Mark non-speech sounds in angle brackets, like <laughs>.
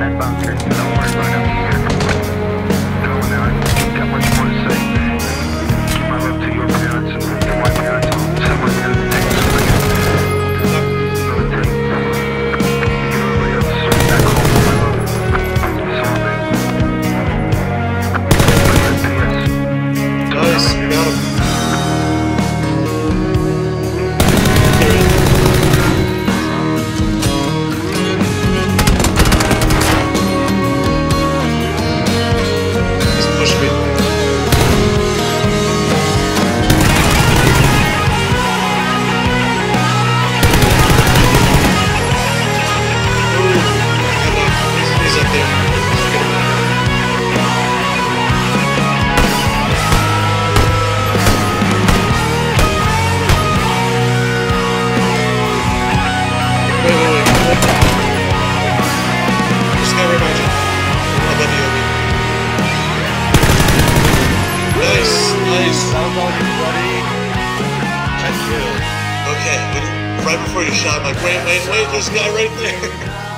that bunker. Don't worry about it. Good. Okay, right before you shot, I'm like, wait, wait, wait, there's a guy right there. <laughs>